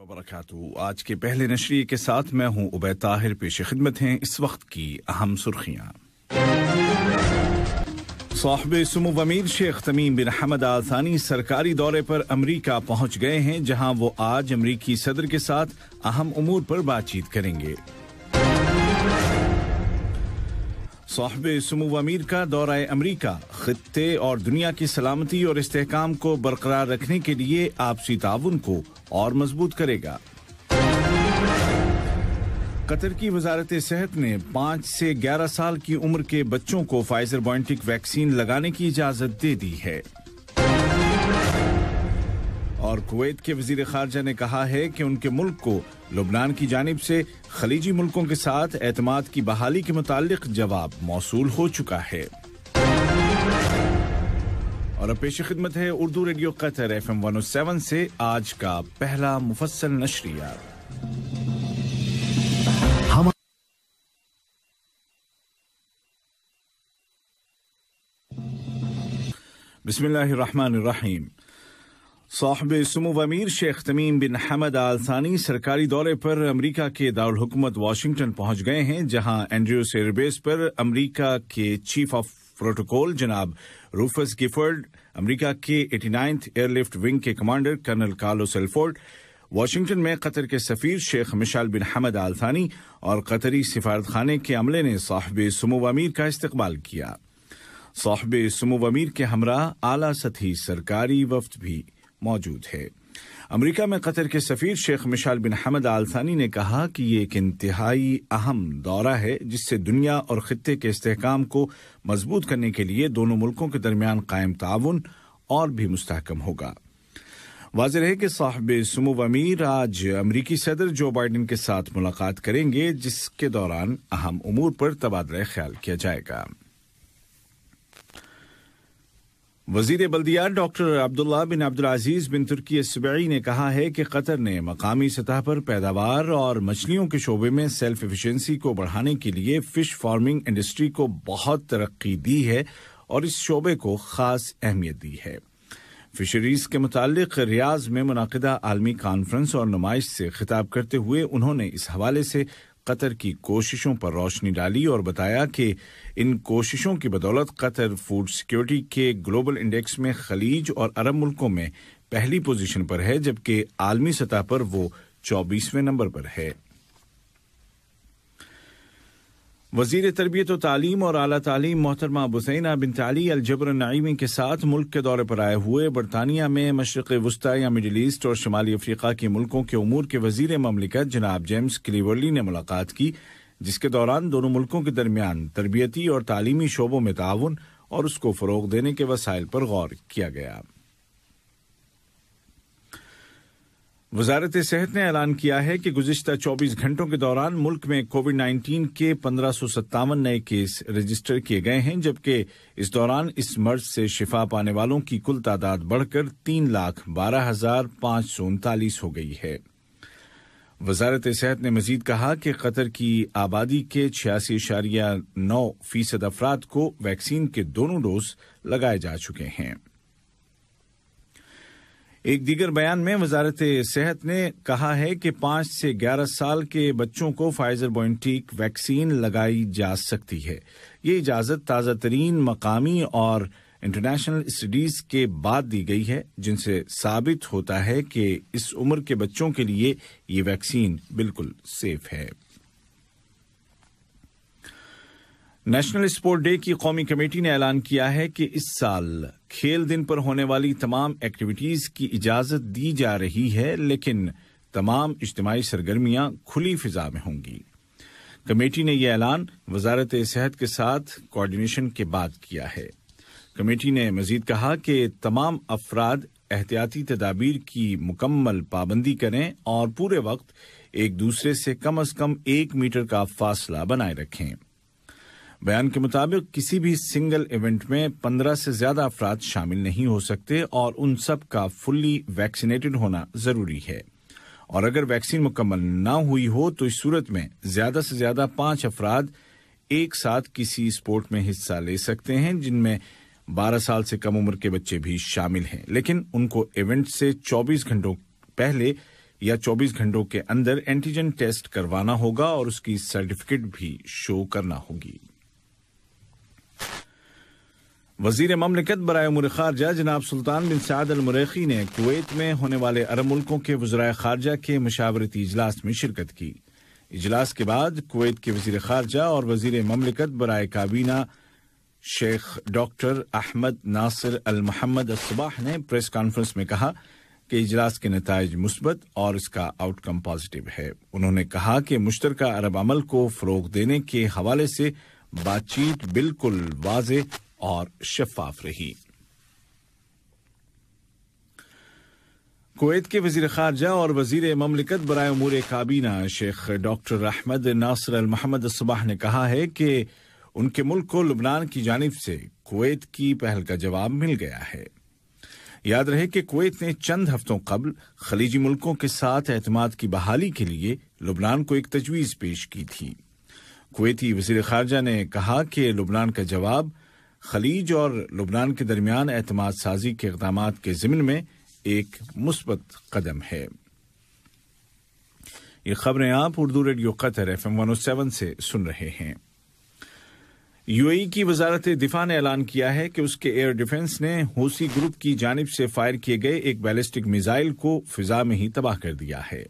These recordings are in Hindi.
वबरकातु आज के पहले नशरिए के साथ मैं हूँ उबैद ताहिर, पेश खिदमत हैं इस वक्त की अहम सुर्खियाँ। साहब सुमो वमीर शेख तमीम बिन हमद आसानी सरकारी दौरे पर अमरीका पहुँच गए हैं, जहाँ वो आज अमरीकी सदर के साथ अहम उमूर पर बातचीत करेंगे। साहब सुमु अमीर का दौरा अमरीका। खत्े और दुनिया की सलामती और इसकाम को बरकरार रखने के लिए आपसी ताउन को और मज़बूत करेगा। कतर की वजारत सेहत ने पाँच से ग्यारह साल की उम्र के बच्चों को फाइजर बॉइंटिक वैक्सीन लगाने की इजाज़त दे दी है। और कुवैत के वज़ीर खारजा ने कहा है कि उनके मुल्क को लुबनान की जानब से खलीजी मुल्कों के साथ एतमाद की बहाली के मुतालिक जवाब मौसू हो चुका है। और अब पेश खिदमत है Urdu radio Qatar FM one O O seven से आज का पहला मुफसल नशरिया। बिस्मिल्लाहिर्रहमानिर्रहीम। साहब सुमु अमीर शेख तमीम बिन हमद आल सानी सरकारी दौरे पर अमरीका के दारकूमत वाशिंगटन पहुँच गए हैं, जहाँ एंड्रयूस एयरबेस पर अमरीका के चीफ ऑफ़ प्रोटोकॉल जनाब रूफस गिफर्ड, अमरीका के एटी नाइन्थ एयरलिफ्ट विंग के commander colonel Carlo Selford Washington में कतर के सफीर शेख मिशाल बिन हमद आल थानी और कतरी सिफारत खाने के अमले ने साहब सुमु अमीर का इस्तकबाल किया। साहब सुमु अमीर के हमरा आला सतही सरकारी वफ्त भी मौजूद है। अमरीका में कतर के सफीर शेख मिशाल बिन हमद आलसानी ने कहा कि ये एक इंतहाई अहम दौरा है, जिससे दुनिया और खत्े के इसकाम को मज़बूत करने के लिए दोनों मुल्कों के दरमियान कायम ताउन और भी मुस्तकम होगा। वाजह है कि साहब सुमु अमीर आज अमरीकी सदर जो बाइडन के साथ मुलाकात करेंगे, जिसके दौरान अहम उमूर पर तबादला ख्याल किया जाएगा। वज़ीर बल्दिया doctor Abdullah bin Abdul Aziz bin Turki Subai ने कहा है कि कतर ने मकामी सतह पर पैदावार और मछलियों के शोबे में सेल्फ एफिशिएंसी को बढ़ाने के लिए फ़िश फ़ार्मिंग इंडस्ट्री को बहुत तरक्की दी है और इस शोबे को खास अहमियत दी है। फिशरीज के मुतालिक रियाज में मुनदा आलमी कॉन्फ्रेंस और नुमाइश से खिताब करते हुए उन्होंने इस हवाले से कतर की कोशिशों पर रोशनी डाली और बताया कि इन कोशिशों की बदौलत कतर फ़ूड सिक्योरिटी के ग्लोबल इंडेक्स में खलीज और अरब मुल्कों में पहली पोजीशन पर है, जबकि आलमी सतह पर वो चौबीसवें नंबर पर है। वज़ीर तरबियत तालीम और अला तालीम मोहतरमा बुसैना बिन ताली अलजबर नईमी के साथ मुल्क के दौरे पर आए हुए बरतानिया में मशरक वस्ती या मिडिल ईस्ट और शुमाली अफ्रीका के मुल्कों के उमूर के वज़ीर ममलिकत जनाब जेम्स क्लीवरली ने मुलाकात की, जिसके दौरान दोनों मुल्कों के दरमियान तरबियती और तालीमी शोबों में ताउन और उसको फरोग देने के वसाइल पर गौर किया गया। वजारत सेहत ने ऐलान किया है कि गुजशत 24 घंटों के दौरान मुल्क में कोविड 19 के पंद्रह नए केस रजिस्टर किए गए हैं, जबकि इस दौरान इस मर्ज से शिफा पाने वालों की कुल तादाद बढ़कर तीन लाख बारह हज़ार पाँच सौ उनतालीस हो गई है। वजारत सेहत ने मजीद कहा कि कतर की आबादी के छियासी इशारिया नौ फ़ीसद अफराद को वैक्सीन के दोनों डोज लगाए जा चुके हैं। एक दीगर बयान में वजारत सेहत ने कहा है कि पाँच से ग्यारह साल के बच्चों को फाइजर बॉइंटिक वैक्सीन लगाई जा सकती है। ये इजाज़त ताज़ा तरीन मकामी और इंटरनेशनल स्टडीज़ के बाद दी गई है, जिनसे साबित होता है कि इस उम्र के बच्चों के लिए ये वैक्सीन बिल्कुल सेफ़ है। नेशनल स्पोर्ट डे की कौमी कमेटी ने ऐलान किया है कि इस साल खेल दिन पर होने वाली तमाम एक्टिविटीज़ की इजाज़त दी जा रही है, लेकिन तमाम इज्तमाही सरगर्मियाँ खुली फिजा में होंगी। कमेटी ने यह ऐलान वजारत सेहत के साथ कोऑर्डिनेशन के बाद किया है। कमेटी ने मजीद कहा कि तमाम अफराद एहतियाती तदाबीर की मुकम्मल पाबंदी करें और पूरे वक्त एक दूसरे से कम अज कम एक मीटर का फासला बनाए रखें। बयान के मुताबिक किसी भी सिंगल इवेंट में पंद्रह से ज़्यादा अफराद शामिल नहीं हो सकते और उन सब का फुल्ली वैक्सीनेटेड होना ज़रूरी है। और अगर वैक्सीन मुकम्मल न हुई हो तो इस सूरत में ज़्यादा से ज़्यादा पाँच अफराद एक साथ किसी स्पोर्ट में हिस्सा ले सकते हैं, जिनमें 12 साल से कम उम्र के बच्चे भी शामिल हैं। लेकिन उनको इवेंट से 24 घंटों पहले या 24 घंटों के अंदर एंटीजन टेस्ट करवाना होगा और उसकी सर्टिफिकेट भी शो करना होगी। वज़ीर ममलिकत बरए उमर खारजा, जनाब सुल्तान बिन साद अल मुरैखी ने कुवैत में होने वाले अरब मुल्कों के वजराय खारजा के मशावरती इजलास में शिरकत की। इजलास के बाद कुवैत के वज़ीर खारजा और वज़ीर ममलिकत बरए काबीना Sheikh doctor Ahmed Nasser Al Mohammed Al Sabah ने प्रेस कॉन्फ्रेंस में कहा कि इजलास के नतज मुस्बत और इसका आउटकम पॉजिटिव है। उन्होंने कहा कि मुश्तर अरब अमल को फरोग देने के हवाले से बातचीत बिल्कुल वाज और शफाफ रही। कुवैत के वज़ीर खारजा और वज़ीर ममलिकत बरए उमूर काबीना, Sheikh doctor Ahmed Nasser Al Mohammed Sabah ने कहा है कि उनके मुल्क को लुबनान की जानब से कुवैत की पहल का जवाब मिल गया है। याद रहे कि कुवैत ने चंद हफ्तों कबल खलीजी मुल्कों के साथ एतमाद की बहाली के लिए लुबनान को एक तजवीज पेश की थी। कुवैती वज़ीर खारजा ने कहा कि लुबनान का जवाब खलीज और लुबनान के दरमियान एतमाद साजी के इकदाम के जिम्न में एक मुस्बत कदम है। ये खबरें आप Urdu radio Qatar FM one seven seven से सुन रहे हैं। यूएई की वजारत दिफा ने ऐलान किया है कि उसके एयर डिफेंस ने हूसी ग्रुप की जानब से फायर किए गए एक बैलिस्टिक मिसाइल को फिजा में ही तबाह कर दिया है।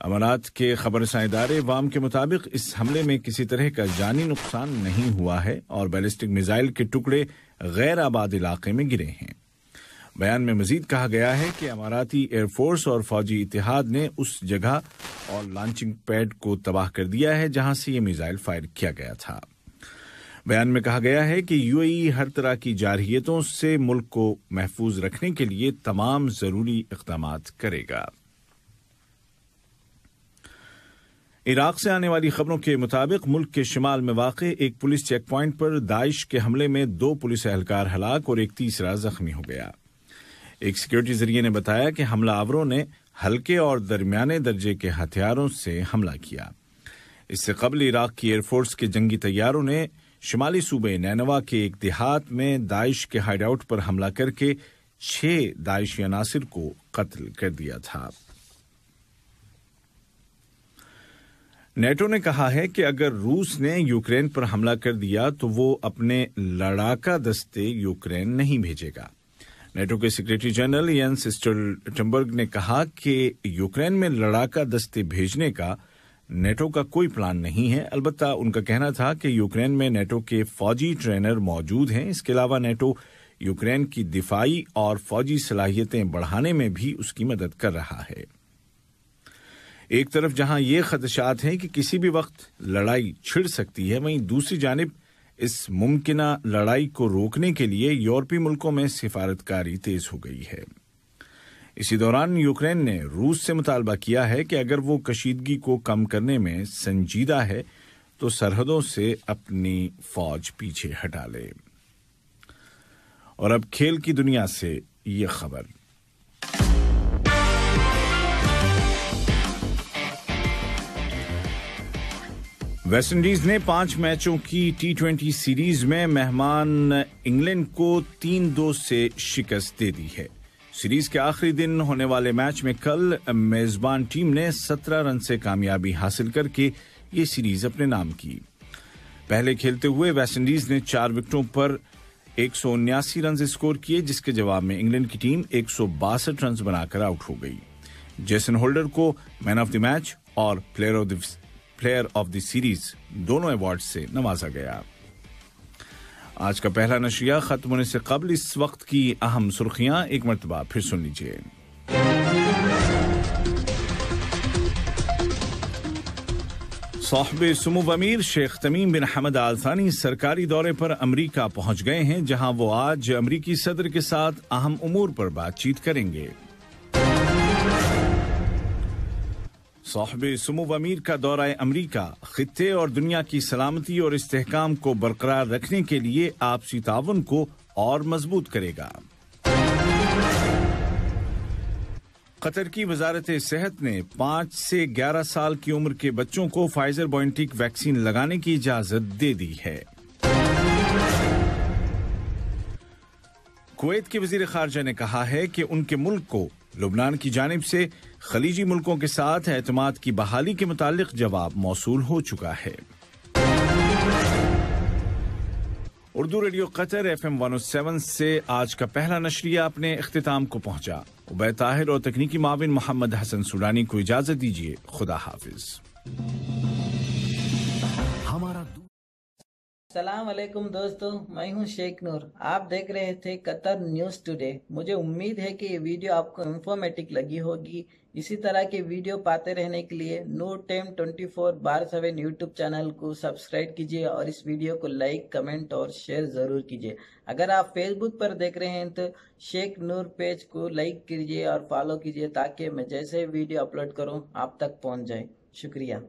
अमरात के खबर इदारे, वाम के मुताबिक इस हमले में किसी तरह का जानी नुकसान नहीं हुआ है और बैलिस्टिक मिसाइल के टुकड़े गैर आबाद इलाके में गिरे हैं। बयान में मजीद कहा गया है कि अमाराती एयरफोर्स और फौजी इतिहाद ने उस जगह और लॉन्चिंग पैड को तबाह कर दिया है जहाँ से ये मिसाइल फायर किया गया था। बयान में कहा गया है कि यूएई हर तरह की जारहियतों से मुल्क को महफूज रखने के लिए तमाम ज़रूरी इकदाम करेगा। इराक से आने वाली खबरों के मुताबिक मुल्क के शिमाल में वाक़ एक पुलिस चेक प्वाइंट पर दाइश के हमले में दो पुलिस एहलकार हलाक और एक तीसरा जख्मी हो गया। एक सिक्योरिटी ज़रिए ने बताया कि हमलावरों ने हल्के और दरमियाने दर्जे के हथियारों से हमला किया। इससे कबल इराक की एयरफोर्स के जंगी तैयारों ने शुमाली सूबे नैनवा के एक देहात में दाइश के हाइड आउट पर हमला करके छह दाइशी अनासर को कत्ल कर दिया था। नेटो ने कहा है कि अगर रूस ने यूक्रेन पर हमला कर दिया तो वो अपने लड़ाका दस्ते यूक्रेन नहीं भेजेगा। नेटो के सेक्रेटरी जनरल यंस स्टोल्टनबर्ग ने कहा कि यूक्रेन में लड़ाका दस्ते भेजने का नेटो का कोई प्लान नहीं है। अलबत्ता उनका कहना था कि यूक्रेन में नेटो के फौजी ट्रेनर मौजूद हैं। इसके अलावा नेटो यूक्रेन की दिफाई और फौजी सलाहियतें बढ़ाने में भी उसकी मदद कर रहा है। एक तरफ़ जहाँ ये खदशात हैं कि किसी भी वक्त लड़ाई छिड़ सकती है, वहीं दूसरी जानब इस मुमकिन लड़ाई को रोकने के लिए यूरोपीय मुल्कों में सिफारतकारी तेज हो गई है। इसी दौरान यूक्रेन ने रूस से मुतालबा किया है कि अगर वो कशीदगी को कम करने में संजीदा है तो सरहदों से अपनी फौज पीछे हटा ले। और अब खेल की दुनिया से ये खबर। वेस्टइंडीज ने पाँच मैचों की टी ट्वेंटी सीरीज़ में मेहमान इंग्लैंड को तीन दो से शिकस्त दे दी है। सीरीज़ के आखिरी दिन होने वाले मैच में कल मेजबान टीम ने सत्रह रन से कामयाबी हासिल करके ये सीरीज़ अपने नाम की। पहले खेलते हुए वेस्टइंडीज ने चार विकेटों पर एक सौ उन्यासी रन स्कोर किए, जिसके जवाब में इंग्लैंड की टीम एक सौ बासठ रन बनाकर आउट हो गई। जेसन होल्डर को मैन ऑफ़ द मैच और player of the player of the series दोनों अवार्ड से नवाजा गया। आज का पहला नशिया खत्म होने से कबल इस वक्त की अहम सुर्खियाँ एक मरतबा फिर सुन लीजिए। साहब सुमुव अमीर शेख तमीम बिन हमद आलसानी सरकारी दौरे पर अमरीका पहुँच गए हैं, जहाँ वो आज अमरीकी सदर के साथ अहम उमूर पर बातचीत करेंगे। साहब सुमुव अमीर का दौरा अमरीका खत्े और दुनिया की सलामती और इस्तेकाम को बरकरार रखने के लिए आपसी ताउन को और मज़बूत करेगा। कतर की वजारत सेहत ने पाँच से ग्यारह साल की उम्र के बच्चों को फाइजर बॉइंटिक वैक्सीन लगाने की इजाज़त दे दी है। कुवैत के वज़ीर खारजा ने कहा है कि उनके मुल्क को लुबनान की जानब से खलीजी मुल्कों के साथ एतमाद की बहाली के मुतालिक जवाब मौसू हो चुका है। Urdu radio Qatar FM one seven seven से आज का पहला नशरिया अपने अख्ताम को पहुँचा। उबैद ताहिर और तकनीकी माविन मोहम्मद हसन सुडानी को इजाज़त दीजिए। खुदा हाफिज। सलाम अलैकुम दोस्तों, मैं हूँ शेख नूर। आप देख रहे थे कतर न्यूज़ टुडे। मुझे उम्मीद है कि ये वीडियो आपको इंफॉर्मेटिव लगी होगी। इसी तरह के वीडियो पाते रहने के लिए नूर टेम ट्वेंटी फोर बार सेवन यूट्यूब चैनल को सब्सक्राइब कीजिए और इस वीडियो को लाइक, कमेंट और शेयर ज़रूर कीजिए। अगर आप फेसबुक पर देख रहे हैं तो शेख नूर पेज को लाइक कीजिए और फॉलो कीजिए ताकि मैं जैसे वीडियो अपलोड करूँ, आप तक पहुँच जाए। शुक्रिया।